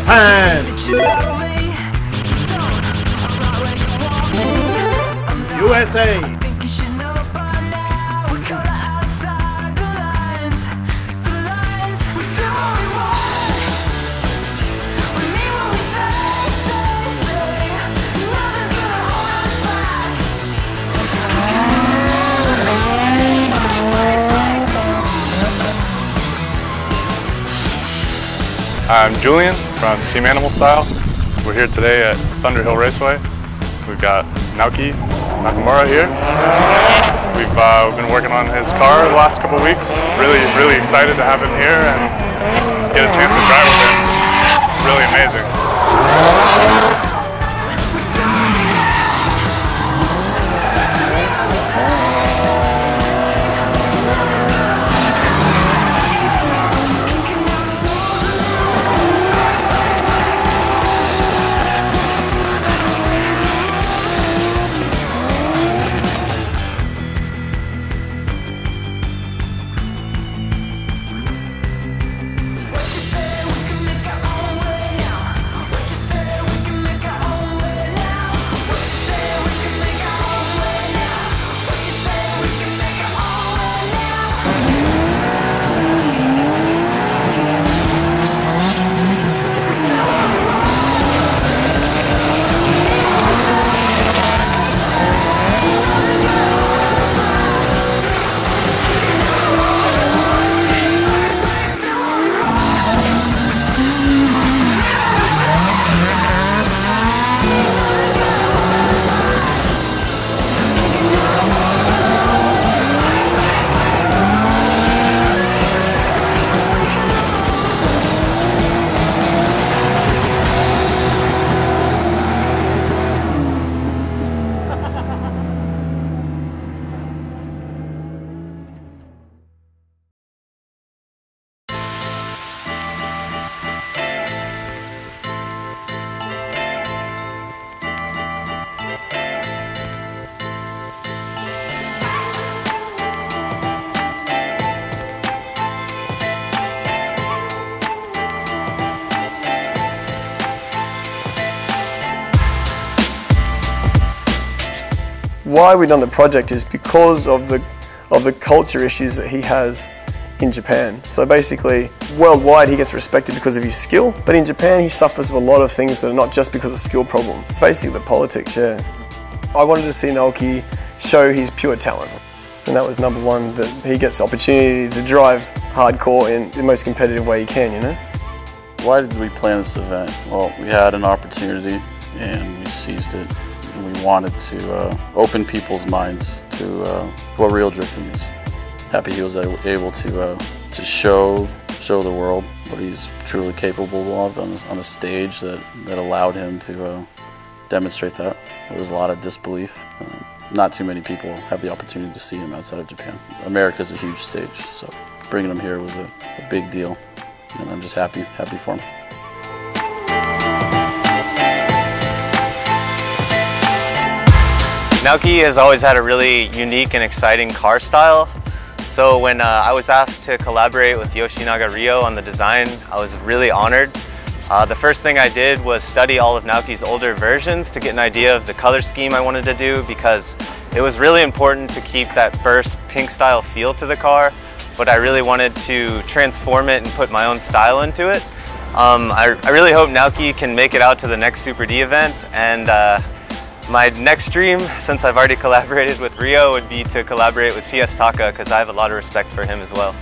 Japan! USA! I'm Julian from Team Animal Style. We're here today at Thunderhill Raceway. We've got Naoki Nakamura here. We've uh, been working on his car the last couple weeks. Really, really excited to have him here and get a chance to drive with him. Really amazing. Why we done the project is because of the of the culture issues that he has in Japan. So basically, worldwide he gets respected because of his skill, but in Japan he suffers with a lot of things that are not just because of skill problem. Basically the politics, yeah. I wanted to see Naoki show his pure talent. And that was number one, that he gets the opportunity to drive hardcore in the most competitive way he can, you know? Why did we plan this event? Well, we had an opportunity and we seized it. We wanted to uh, open people's minds to uh, what real drifting is. Happy he was able to uh, to show show the world what he's truly capable of on, on a stage that, that allowed him to uh, demonstrate that. There was a lot of disbelief. Um, not too many people have the opportunity to see him outside of Japan. America's a huge stage, so bringing him here was a, a big deal, and I'm just happy happy for him. Naoki has always had a really unique and exciting car style. So when uh, I was asked to collaborate with Yoshinaga Ryo on the design, I was really honored. Uh, the first thing I did was study all of Naoki's older versions to get an idea of the color scheme I wanted to do because it was really important to keep that first pink style feel to the car, but I really wanted to transform it and put my own style into it. Um, I, I, really hope Naoki can make it out to the next Super D event and uh, my next dream, since I've already collaborated with Ryo, would be to collaborate with PS Taka because I have a lot of respect for him as well.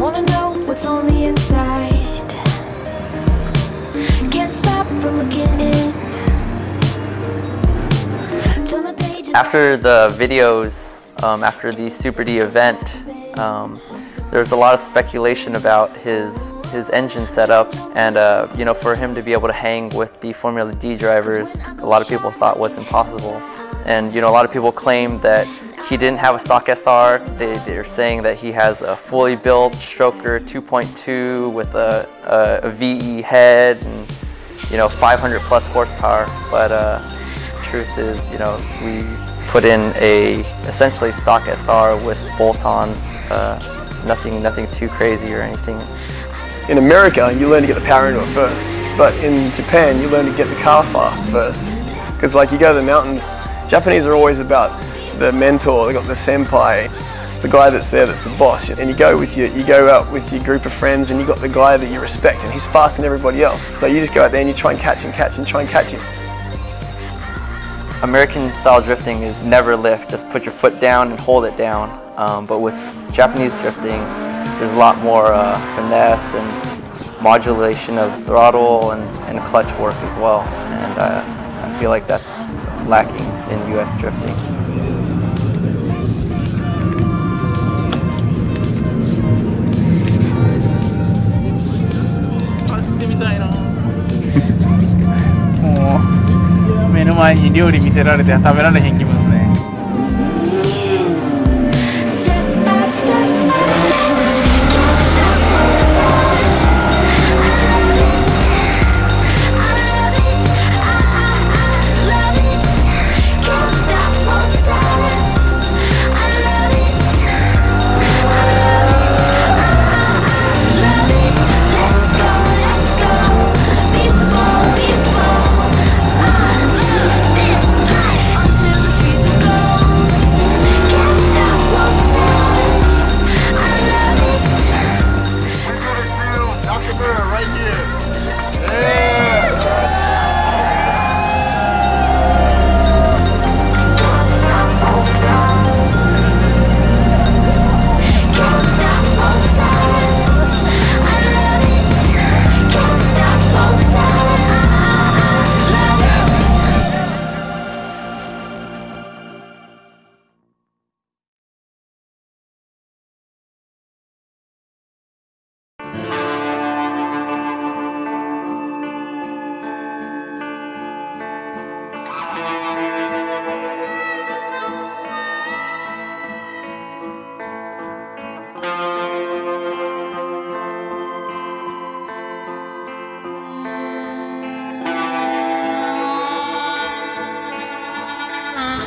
wanna know what's on the inside. Can't stop from looking in. The After the videos, um, after the Super D event, um, there was a lot of speculation about his his engine setup and uh, you know for him to be able to hang with the Formula D drivers a lot of people thought was impossible. And you know a lot of people claimed that he didn't have a stock SR. They, they're saying that he has a fully built Stroker 2.2 with a, a, a, VE head and you know 500 plus horsepower. But uh, truth is, you know, we put in a essentially stock SR with bolt-ons. Uh, nothing, nothing too crazy or anything. In America, you learn to get the power into it first, but in Japan, you learn to get the car fast first. Because like you go to the mountains, Japanese are always about the mentor, they've got the senpai, the guy that's there that's the boss. And you go with your, you go out with your group of friends and you got the guy that you respect and he's faster than everybody else. So you just go out there and you try and catch and catch and try and catch him. American style drifting is never lift, just put your foot down and hold it down. Um, but with Japanese drifting, there's a lot more uh, finesse and modulation of throttle and, and clutch work as well. And uh, I feel like that's lacking in US drifting. 前に料理見せられて食べられへん気分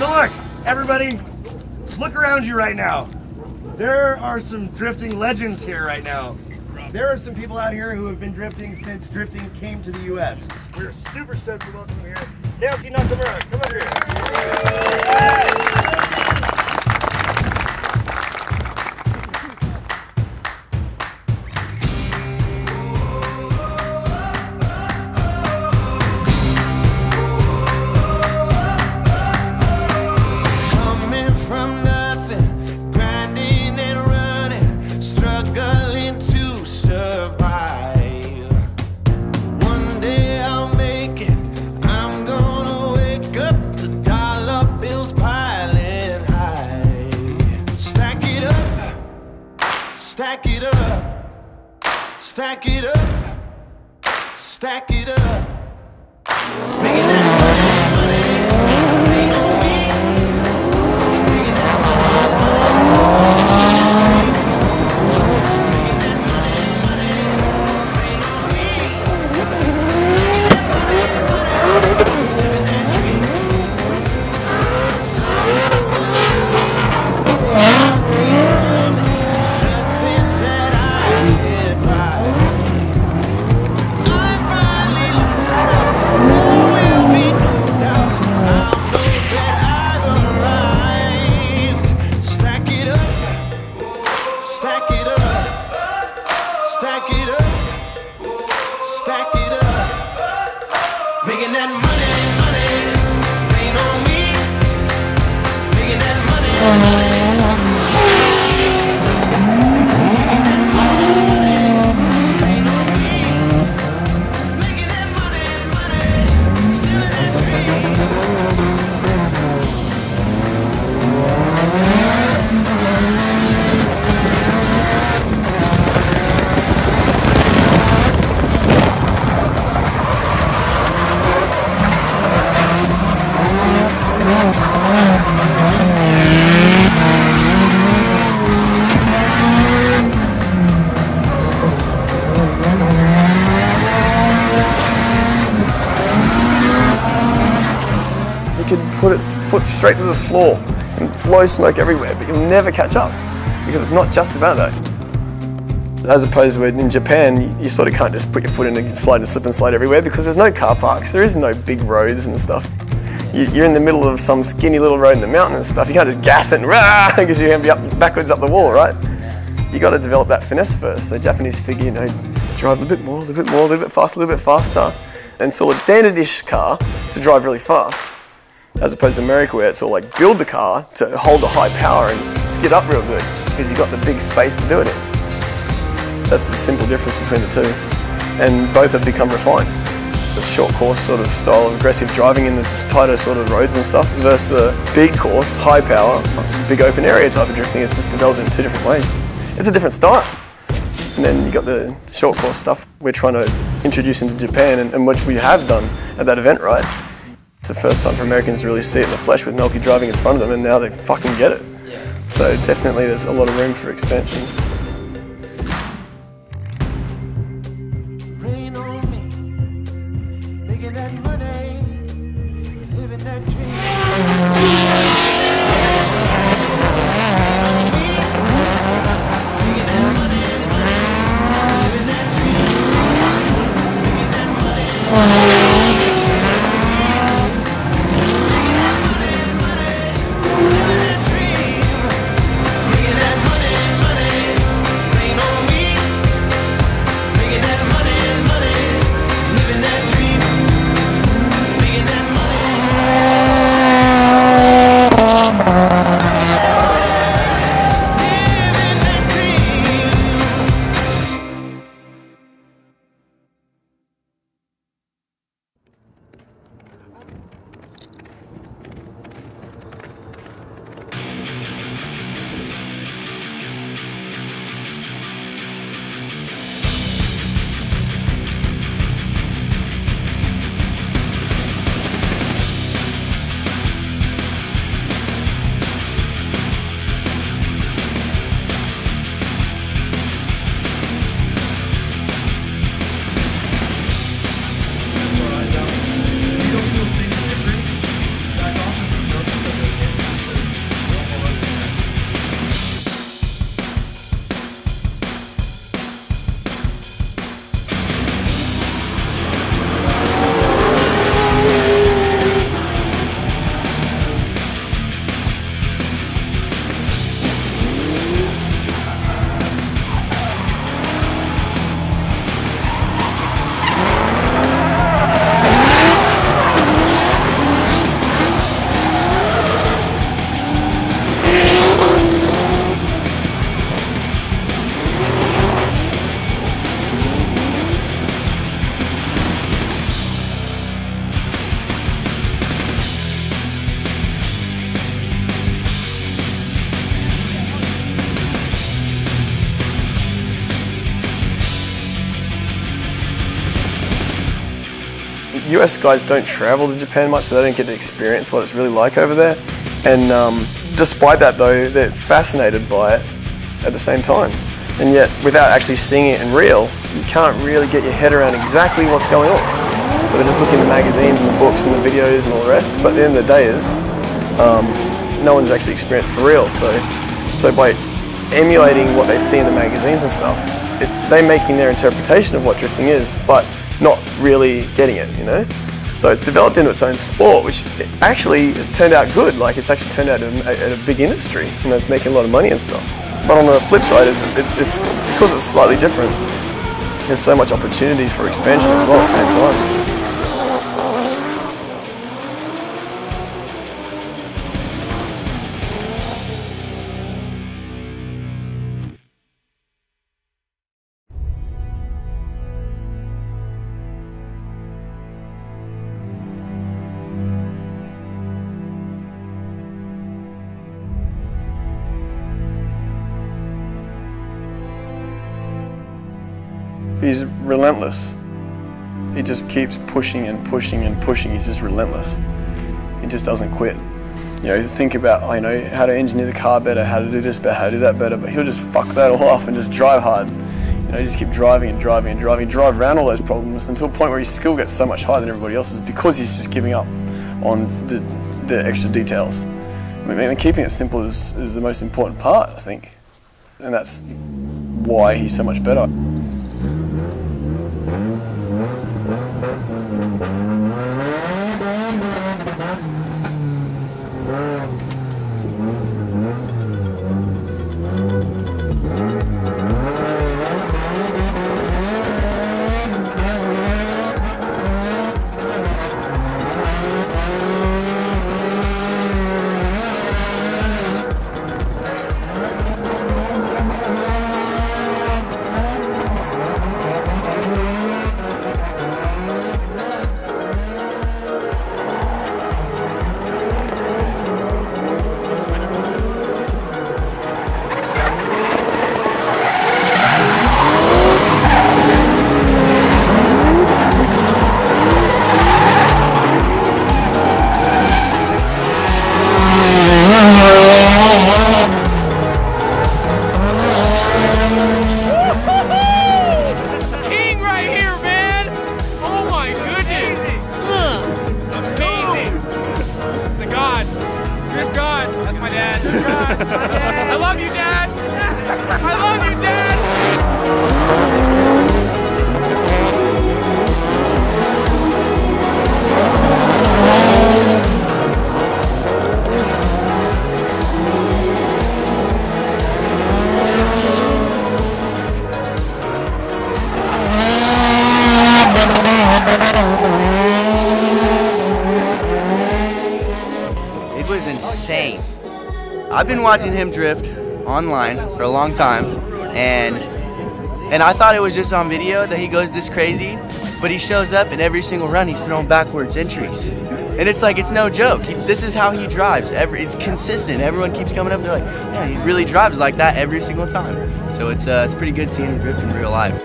So look, everybody, look around you right now. There are some drifting legends here right now. There are some people out here who have been drifting since drifting came to the U.S. We're super stoked to welcome you here. Naoki Nakamura, come over here. Stack it up, stack it up. Straight to the floor and blow smoke everywhere, but you'll never catch up because it's not just about that. As opposed to in Japan, you, sort of can't just put your foot in and slide and slip and slide everywhere because there's no car parks, there is no big roads and stuff. You, you're in the middle of some skinny little road in the mountain and stuff. You can't just gas it and rah because you're going to be up backwards up the wall, right? You got to develop that finesse first. So Japanese figure, you know, drive a bit more, a little bit more, a little bit faster, a little bit faster, and sort of a standardish car to drive really fast. As opposed to America where it's all like build the car to hold the high power and skid up real good because you've got the big space to do it in. That's the simple difference between the two. And both have become refined. The short course sort of style of aggressive driving in the tighter sort of roads and stuff versus the big course, high power, big open area type of drifting is just developed in two different ways. It's a different style. And then you've got the short course stuff we're trying to introduce into Japan and, and which we have done at that event, right? It's the first time for Americans to really see it in the flesh with Melky driving in front of them and now they fucking get it. So definitely there's a lot of room for expansion. Rain on me, making that money, living that dream. US guys don't travel to Japan much, so they don't get to experience what it's really like over there. And um, despite that, though, they're fascinated by it at the same time. And yet, without actually seeing it in real, you can't really get your head around exactly what's going on. So they're just looking at the magazines and the books and the videos and all the rest. But at the end of the day, is um, no one's actually experienced for real. So, so by emulating what they see in the magazines and stuff, it, they're making their interpretation of what drifting is, but not really getting it, you know? So it's developed into its own sport, which actually has turned out good. Like it's actually turned out a, a, big industry. You know, it's making a lot of money and stuff. But on the flip side, it's, it's, it's because it's slightly different. There's so much opportunity for expansion as well at the same time. He's relentless. He just keeps pushing and pushing and pushing. He's just relentless. He just doesn't quit. You know, think about, oh, you know, how to engineer the car better, how to do this better, how to do that better, but he'll just fuck that all off and just drive hard. You know, just keep driving and driving and driving, drive around all those problems until a point where his skill gets so much higher than everybody else's because he's just giving up on the, the extra details. I mean, keeping it simple is, is the most important part, I think. And that's why he's so much better. I've been watching him drift online for a long time, and and I thought it was just on video that he goes this crazy, but he shows up and every single run he's throwing backwards entries, and it's like it's no joke. He, this is how he drives. Every it's consistent. Everyone keeps coming up. They're like, yeah, he really drives like that every single time. So it's uh, it's pretty good seeing him drift in real life.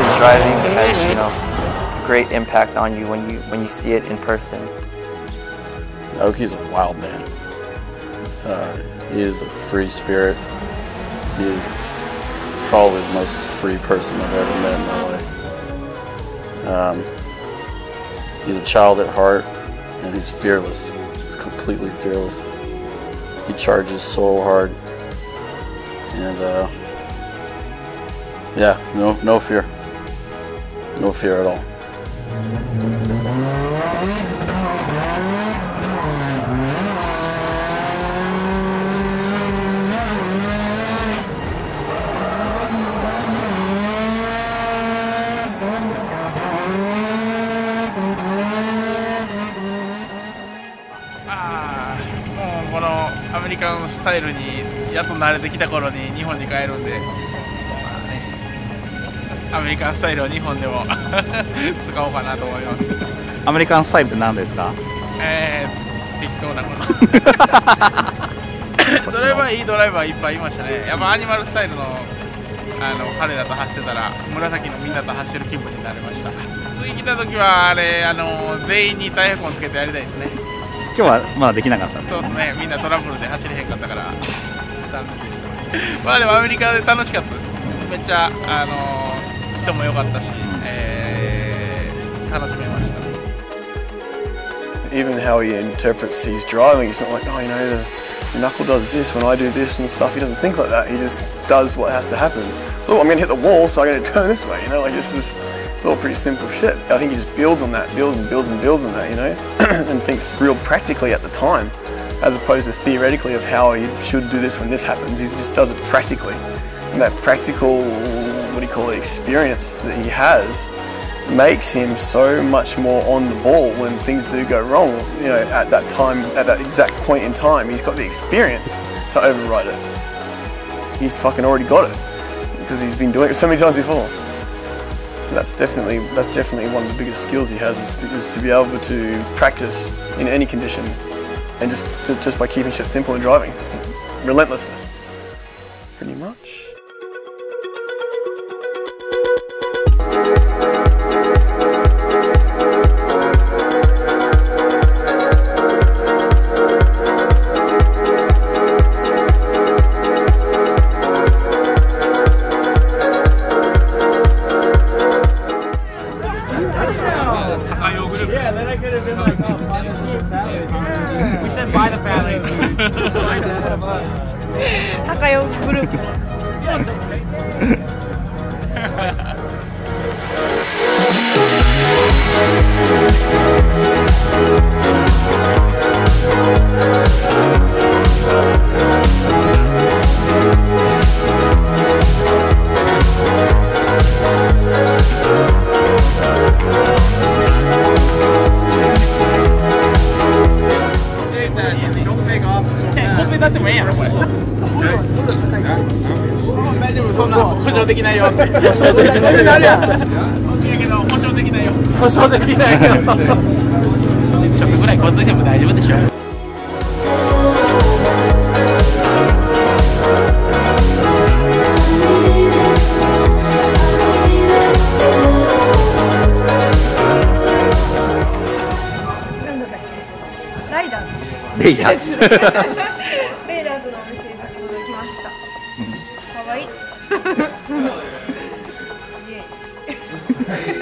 His driving has, you know, great impact on you when you when you see it in person. Naoki's a wild man. Uh, he is a free spirit. He is probably the most free person I've ever met in my life. Um, he's a child at heart, and he's fearless. He's completely fearless. He charges so hard, and uh, yeah, no, no fear, no fear at all. もうこのアメリカのスタイルにやっと慣れてきた頃に日本に帰るんで、アメリカンスタイルを日本でも 使おうかなと思います。アメリカンスタイルって何ですか？えー、適当な ことドライバーいいドライバーいっぱいいましたね。やっぱアニマルスタイルのあの彼らと走ってたら紫のみんなと走る気分になりました。次来た時はあれあの全員にタイヤ痕つけてやりたいですね。今日はまだできなかったんですそうですね。みんなトラブルで走れへんかったから残念でした。まあでもアメリカで楽しかったです。めっちゃあの人も良かったし、えー楽しめました even how he interprets his driving, he's not like, oh, you know, the, the knuckle does this when I do this and stuff. He doesn't think like that. He just does what has to happen. Oh, I'm going to hit the wall, so I'm going to turn this way. You know, like it's just, it's all pretty simple shit. I think he just builds on that, builds and builds and builds on that, you know, and thinks real practically at the time, as opposed to theoretically of how he should do this when this happens. He just does it practically, and that practical, it, experience that he has makes him so much more on the ball when things do go wrong. You know, at that time, at that exact point in time, he's got the experience to override it. He's fucking already got it because he's been doing it so many times before. So that's definitely that's definitely one of the biggest skills he has is, is to be able to practice in any condition and just just by keeping shit simple and driving, relentlessness. Pretty much. 証できないよなるやん OK やけど保証できないよ保証できないよちょっとぐらいこついても大丈夫でしょライダーズレイダーズレイダーズのお店に先ほど行きました。かわいい。Okay.